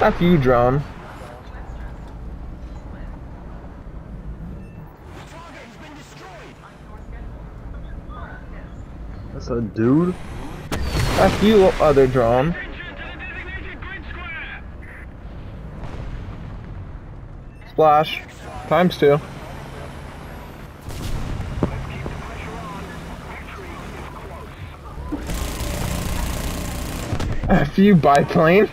F you, drone. That's a dude. F you, other drone. Splash. Times two. F you, biplane.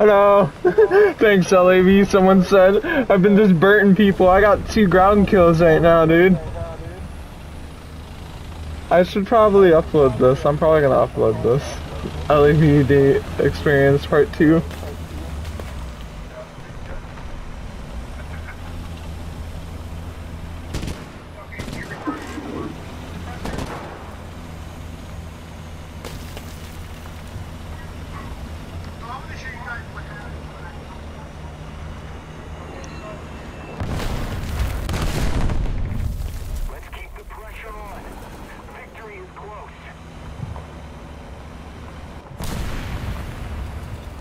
Hello. Thanks, LAV. Someone said I've been just burning people. I got two ground kills right now, dude. I should probably upload this. I'm probably gonna upload this. LAV-AD Experience Part 2.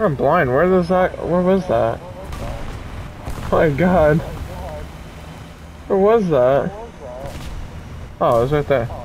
I'm blind. Where was that? Where was that? Oh my god. Where was that? Oh, it was right there.